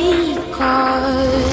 because